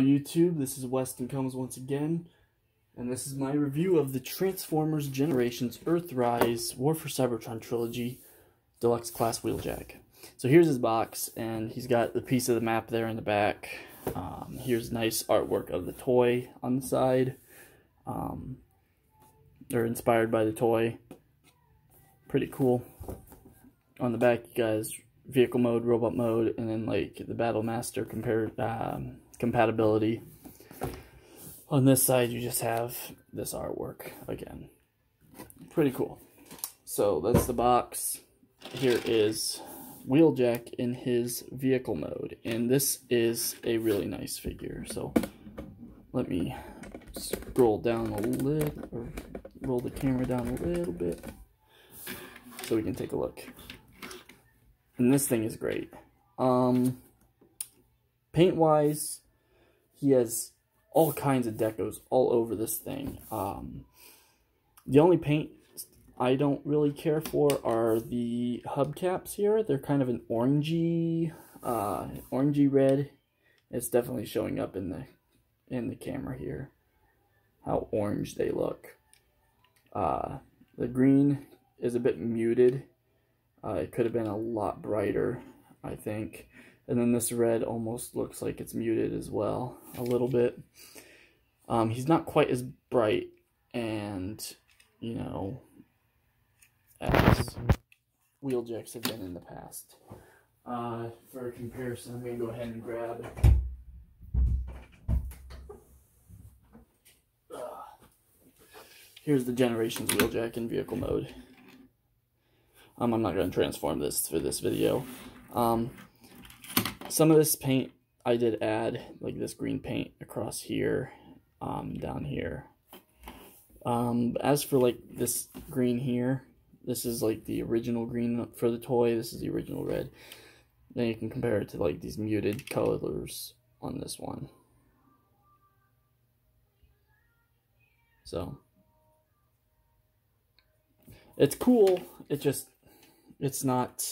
YouTube, this is Westen Combs once again, and this is my review of the Transformers Generations Earthrise War for Cybertron Trilogy Deluxe Class Wheeljack. So here's his box, and he's got the piece of the map there in the back. Um, here's nice artwork of the toy on the side. Um, they're inspired by the toy. Pretty cool. On the back, you guys, vehicle mode, robot mode, and then like the Battle Master compared um, compatibility. On this side, you just have this artwork again. Pretty cool. So that's the box. Here is Wheeljack in his vehicle mode. And this is a really nice figure. So let me scroll down a little, or roll the camera down a little bit so we can take a look. And this thing is great. Um, Paint-wise, he has all kinds of decos all over this thing. Um, the only paint I don't really care for are the hubcaps here. They're kind of an orangey, uh, orangey red. It's definitely showing up in the in the camera here. How orange they look. Uh, the green is a bit muted. Uh, it could have been a lot brighter, I think. And then this red almost looks like it's muted as well, a little bit. Um, he's not quite as bright and, you know, as Wheeljacks have been in the past. Uh, for comparison, I'm going to go ahead and grab Here's the Generations Wheeljack in vehicle mode. Um, I'm not going to transform this for this video. Um, some of this paint I did add, like this green paint across here, um, down here. Um, as for like this green here, this is like the original green for the toy. This is the original red. Then you can compare it to like these muted colors on this one. So it's cool. It just it's not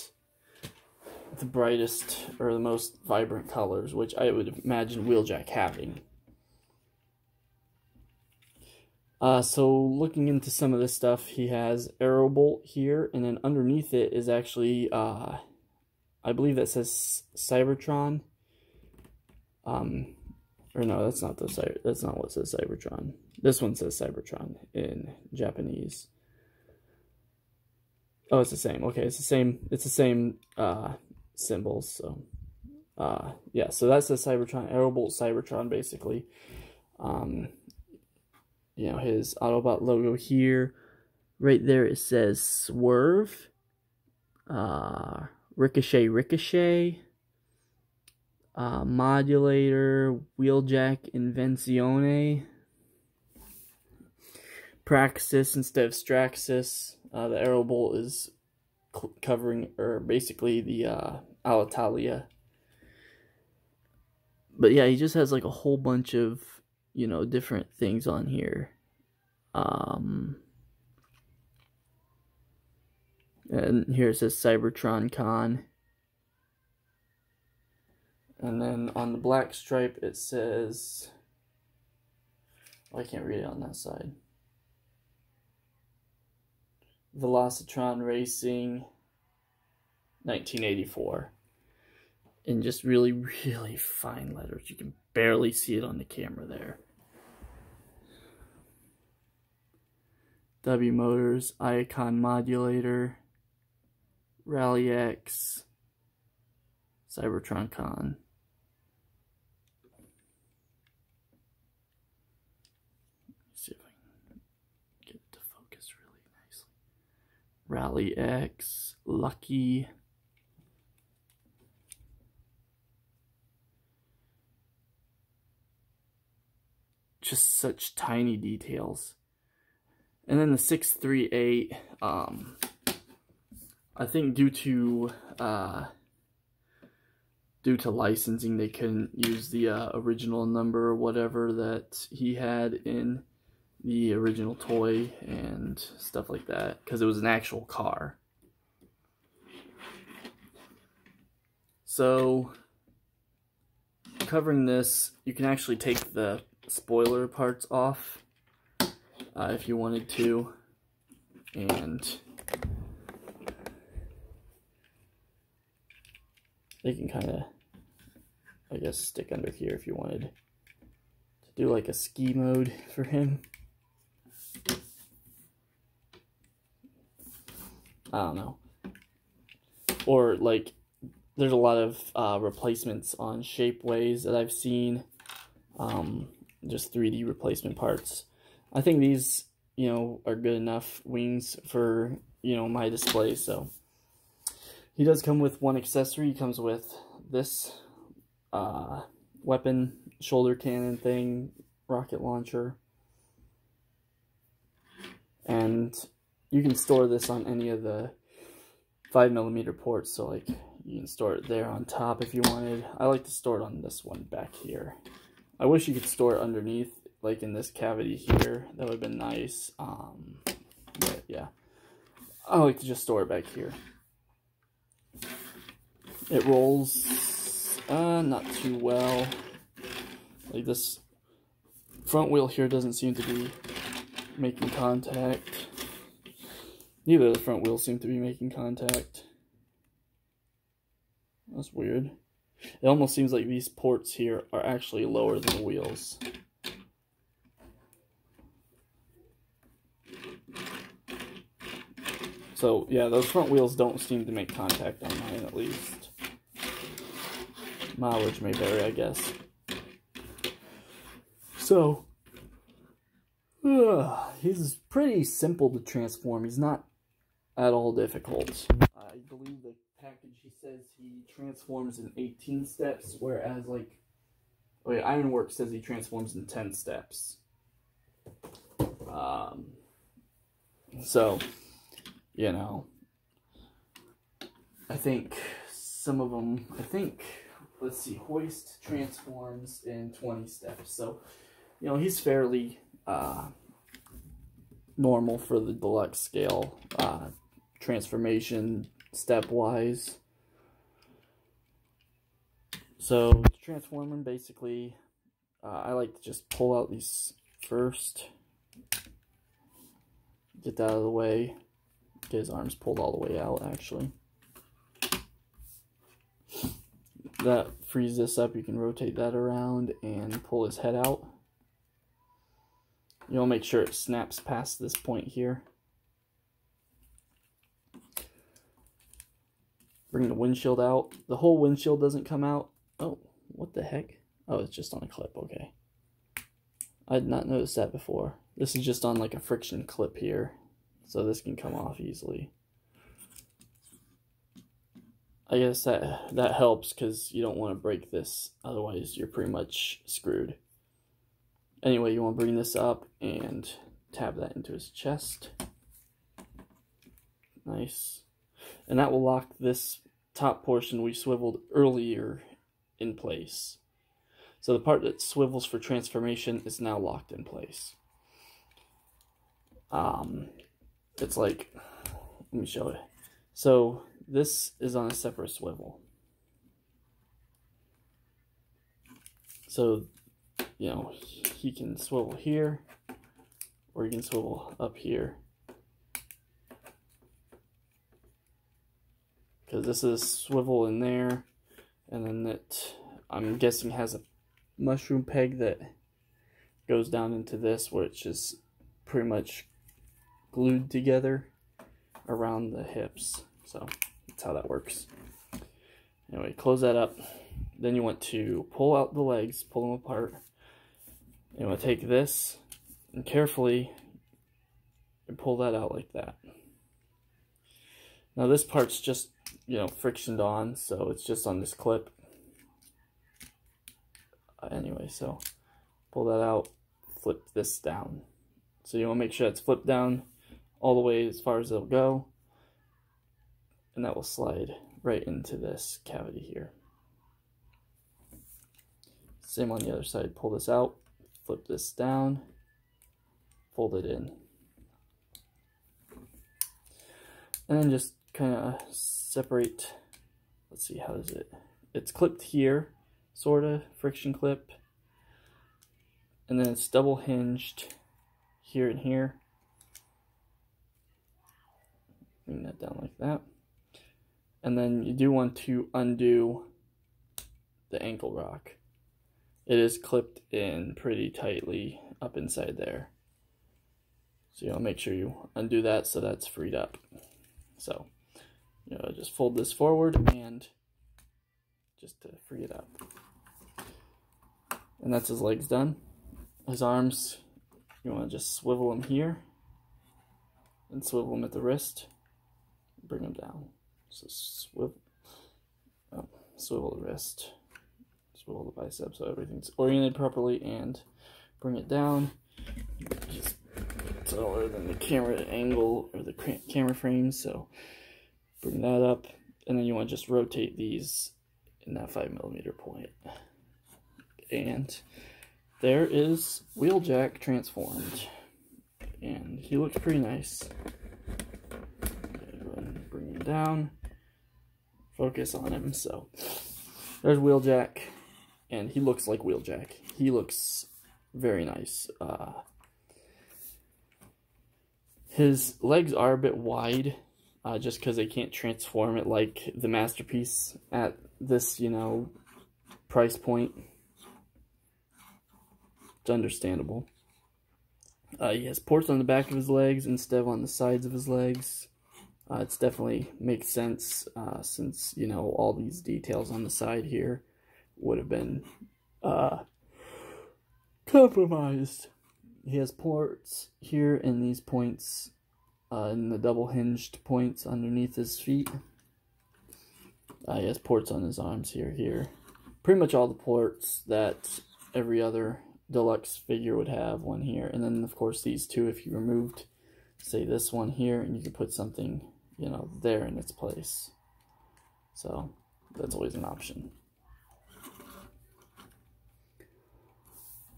the brightest or the most vibrant colors, which I would imagine Wheeljack having. Uh, so looking into some of this stuff, he has Aerobolt here, and then underneath it is actually, uh, I believe that says Cybertron. Um, or no, that's not the that's not what says Cybertron. This one says Cybertron in Japanese. Oh, it's the same. Okay, it's the same. It's the same uh, symbols. So, uh, yeah, so that's the Cybertron, Aerobolt Cybertron, basically. Um, you know, his Autobot logo here. Right there it says Swerve, uh, Ricochet Ricochet, uh, Modulator, Wheeljack Invenzione, Praxus instead of Straxus. Uh, the Aerobolt is covering, or basically the uh, Alitalia. But yeah, he just has like a whole bunch of, you know, different things on here. Um, and here it says Cybertron Con. And then on the black stripe it says, oh, I can't read it on that side. Velocitron Racing 1984 in just really, really fine letters. You can barely see it on the camera there. W Motors, Icon Modulator, Rally X, Cybertron Con. see if I get to focus really nicely. Rally X, Lucky, just such tiny details. And then the 638, um, I think due to, uh, due to licensing, they couldn't use the uh, original number or whatever that he had in the original toy and stuff like that because it was an actual car. So covering this, you can actually take the spoiler parts off uh, if you wanted to. And they can kind of, I guess, stick under here if you wanted to do like a ski mode for him. I don't know. Or like, there's a lot of uh, replacements on Shapeways that I've seen. Um, just 3D replacement parts. I think these, you know, are good enough wings for, you know, my display. So he does come with one accessory. He comes with this uh, weapon, shoulder cannon thing, rocket launcher. And you can store this on any of the 5 millimeter ports. So like you can store it there on top if you wanted. I like to store it on this one back here. I wish you could store it underneath, like in this cavity here. That would have been nice. Um, but yeah, I like to just store it back here. It rolls uh, not too well. Like this front wheel here doesn't seem to be making contact. Neither of the front wheels seem to be making contact. That's weird. It almost seems like these ports here are actually lower than the wheels. So, yeah, those front wheels don't seem to make contact on mine, at least. Mileage may vary, I guess. So, uh, he's pretty simple to transform. He's not at all difficult. I believe package he says he transforms in 18 steps, whereas like wait, Ironworks says he transforms in 10 steps. Um, so, you know, I think some of them, I think, let's see, Hoist transforms in 20 steps. So, you know, he's fairly uh, normal for the deluxe scale uh, transformation stepwise. So, transforming basically, uh, I like to just pull out these first, get that out of the way, get his arms pulled all the way out actually. That frees this up, you can rotate that around and pull his head out. You'll make sure it snaps past this point here. Bring the windshield out. The whole windshield doesn't come out. Oh, what the heck? Oh, it's just on a clip, okay. I did not notice that before. This is just on like a friction clip here. So this can come off easily. I guess that that helps because you don't want to break this. Otherwise, you're pretty much screwed. Anyway, you want to bring this up and tab that into his chest. Nice. And that will lock this top portion we swiveled earlier in place. So the part that swivels for transformation is now locked in place. Um, it's like, let me show it. So this is on a separate swivel. So, you know, he can swivel here, or he can swivel up here. Because this is swivel in there and then it I'm guessing has a mushroom peg that goes down into this which is pretty much glued together around the hips. So that's how that works. Anyway close that up. Then you want to pull out the legs pull them apart. You want to take this and carefully and pull that out like that now this part's just you know, frictioned on, so it's just on this clip. Uh, anyway, so pull that out, flip this down. So you want to make sure it's flipped down all the way as far as it'll go. And that will slide right into this cavity here. Same on the other side. Pull this out, flip this down, fold it in. And then just kind of separate, let's see, how is it? It's clipped here, sorta friction clip. And then it's double hinged here and here. Bring that down like that. And then you do want to undo the ankle rock. It is clipped in pretty tightly up inside there. So you'll make sure you undo that so that's freed up. So, just fold this forward and just to free it up. And that's his legs done. His arms, you want to just swivel them here and swivel them at the wrist. Bring them down. So swivel, oh, swivel the wrist, swivel the biceps so everything's oriented properly and bring it down. Just taller than the camera angle or the camera frame, so bring that up. And then you want to just rotate these in that 5 millimeter point. And there is Wheeljack transformed. And he looks pretty nice. bring him down. Focus on him. So there's Wheeljack. And he looks like Wheeljack. He looks very nice. Uh, his legs are a bit wide, uh, just because they can't transform it like the Masterpiece at this, you know, price point. It's understandable. Uh, he has ports on the back of his legs instead of on the sides of his legs. Uh, it's definitely makes sense uh, since, you know, all these details on the side here would have been uh, compromised. He has ports here in these points, uh, in the double hinged points underneath his feet. Uh, he has ports on his arms here, here. Pretty much all the ports that every other deluxe figure would have one here. And then, of course, these two, if you removed, say, this one here, and you could put something, you know, there in its place. So, that's always an option.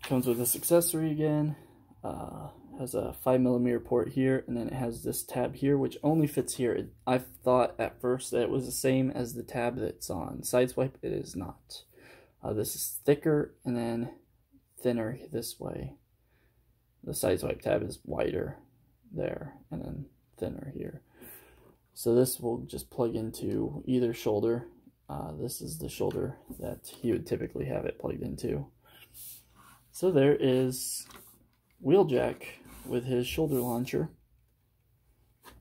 Comes with this accessory again. Uh, has a 5 millimeter port here, and then it has this tab here, which only fits here. I thought at first that it was the same as the tab that's on Sideswipe. It is not. Uh, this is thicker and then thinner this way. The Sideswipe tab is wider there and then thinner here. So this will just plug into either shoulder. Uh, this is the shoulder that he would typically have it plugged into. So there is Wheeljack with his shoulder launcher.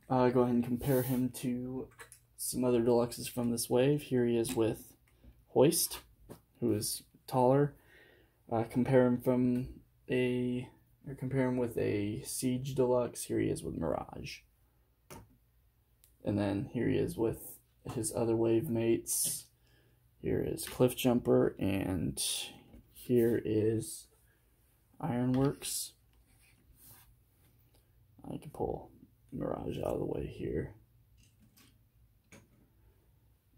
Uh, go ahead and compare him to some other deluxes from this wave. Here he is with Hoist, who is taller. Uh, compare him from a or compare him with a Siege Deluxe. Here he is with Mirage. And then here he is with his other wave mates. Here is Cliffjumper, and here is Ironworks. I can pull Mirage out of the way here.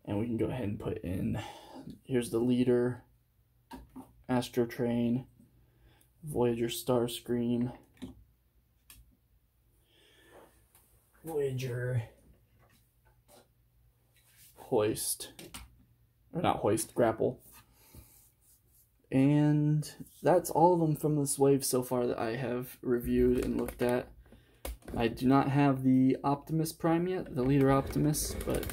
And we can go ahead and put in, here's the leader, Astrotrain, Voyager Starscream, Voyager, Hoist, or not Hoist, Grapple. And that's all of them from this wave so far that I have reviewed and looked at. I do not have the Optimus Prime yet, the Leader Optimus, but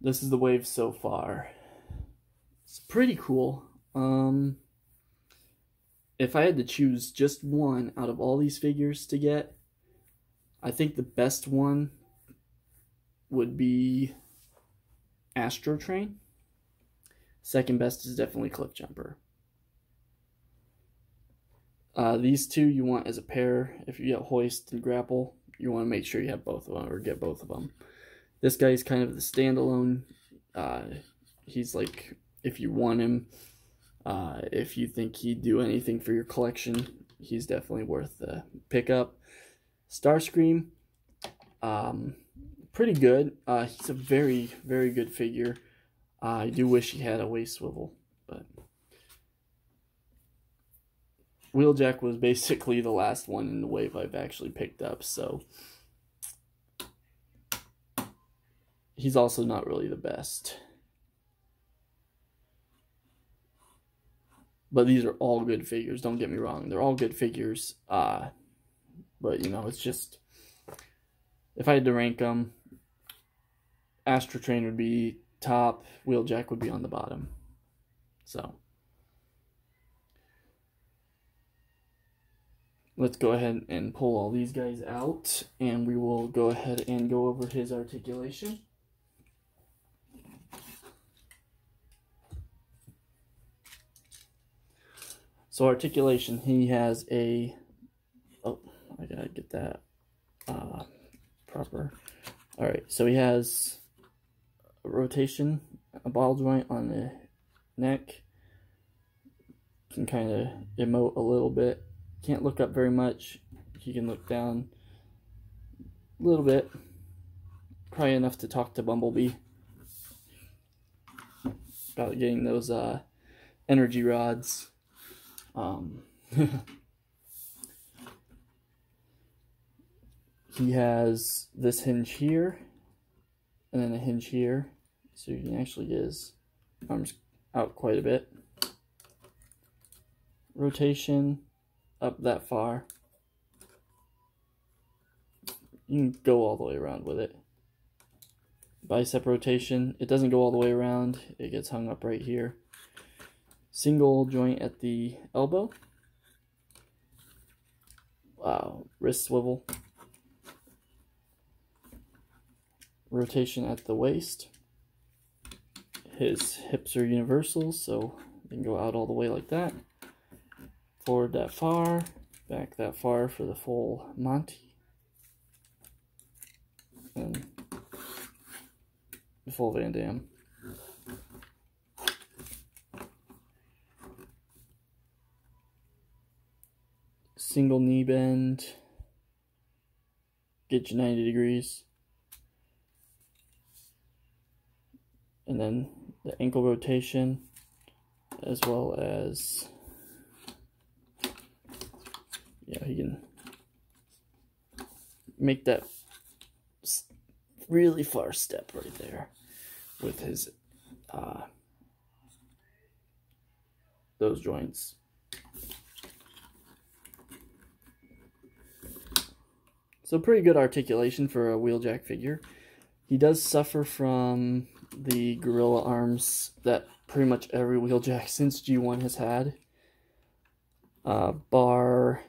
this is the wave so far. It's pretty cool. Um, if I had to choose just one out of all these figures to get, I think the best one would be Astrotrain. Second best is definitely Cliffjumper. Uh, these two you want as a pair. If you get Hoist and Grapple, you want to make sure you have both of them or get both of them. This guy is kind of the standalone. Uh, he's like, if you want him, uh, if you think he'd do anything for your collection, he's definitely worth the pickup. Starscream, um, pretty good. Uh, he's a very, very good figure. I do wish he had a waist swivel, but Wheeljack was basically the last one in the wave I've actually picked up, so he's also not really the best. But these are all good figures, don't get me wrong. They're all good figures. Uh, but, you know, it's just... If I had to rank them, Astrotrain would be top, Wheeljack would be on the bottom. So... let's go ahead and pull all these guys out, and we will go ahead and go over his articulation. So articulation, he has a, oh, I gotta get that uh, proper. All right, so he has a rotation, a ball joint on the neck. Can kind of emote a little bit. Can't look up very much. He can look down a little bit. Probably enough to talk to Bumblebee about getting those uh, energy rods. Um, he has this hinge here and then a hinge here so you can actually get his arms out quite a bit rotation up that far you can go all the way around with it bicep rotation it doesn't go all the way around it gets hung up right here single joint at the elbow. Wow, wrist swivel. Rotation at the waist. His hips are universal, so they can go out all the way like that. Forward that far, back that far for the full Monty. And the full Van Damme. single knee bend, get you 90 degrees. And then the ankle rotation, as well as, yeah, he can make that really far step right there with his, uh, those joints. So pretty good articulation for a wheeljack figure. He does suffer from the gorilla arms that pretty much every wheeljack since G1 has had. Uh, bar,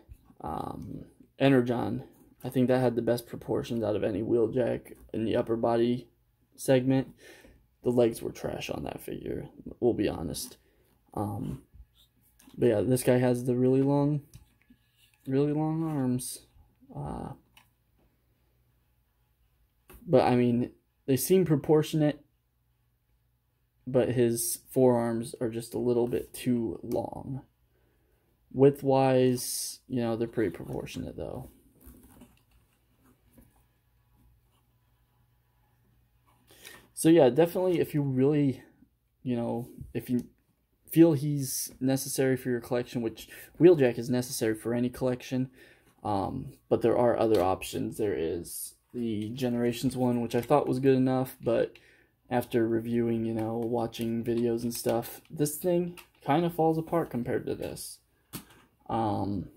um, Energon, I think that had the best proportions out of any wheeljack in the upper body segment. The legs were trash on that figure, we'll be honest. Um, but yeah, this guy has the really long, really long arms. Uh, but I mean, they seem proportionate, but his forearms are just a little bit too long. Width wise, you know, they're pretty proportionate though. So yeah, definitely if you really, you know, if you feel he's necessary for your collection, which Wheeljack is necessary for any collection, um, but there are other options. There is the Generations one, which I thought was good enough, but after reviewing, you know, watching videos and stuff, this thing kind of falls apart compared to this. Um,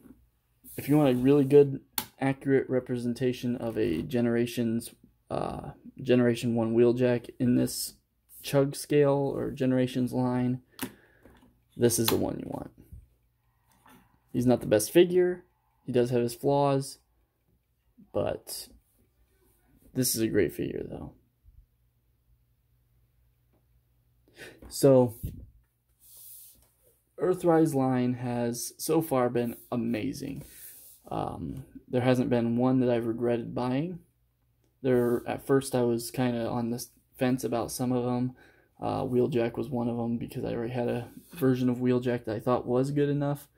if you want a really good, accurate representation of a Generations, uh, Generation 1 wheeljack in this chug scale or Generations line, this is the one you want. He's not the best figure. He does have his flaws, but this is a great figure, though. So, Earthrise line has so far been amazing. Um, there hasn't been one that I've regretted buying. There, at first, I was kind of on the fence about some of them. Uh, Wheeljack was one of them because I already had a version of Wheeljack that I thought was good enough.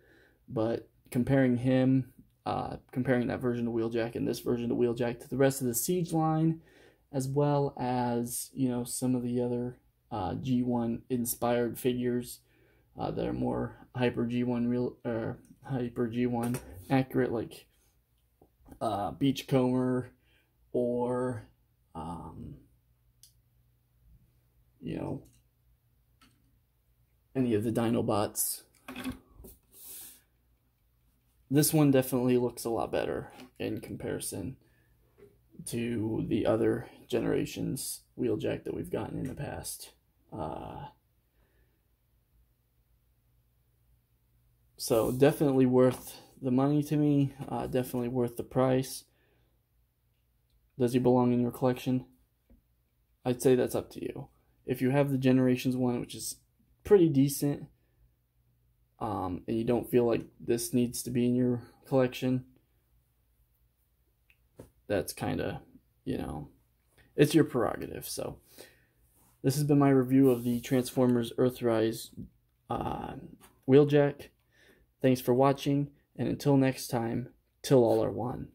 But comparing him uh, comparing that version of Wheeljack and this version of Wheeljack to the rest of the Siege line, as well as you know some of the other uh, G1 inspired figures uh, that are more hyper G1 real or hyper G1 accurate, like uh, Beachcomber or um, you know any of the Dinobots. This one definitely looks a lot better in comparison to the other generations wheeljack that we've gotten in the past. Uh, so definitely worth the money to me. Uh, definitely worth the price. Does he belong in your collection? I'd say that's up to you. If you have the Generations one, which is pretty decent, um, and you don't feel like this needs to be in your collection, that's kind of, you know, it's your prerogative. So, this has been my review of the Transformers Earthrise uh, Wheeljack. Thanks for watching, and until next time, till all are one.